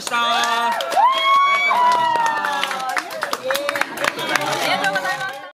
ました。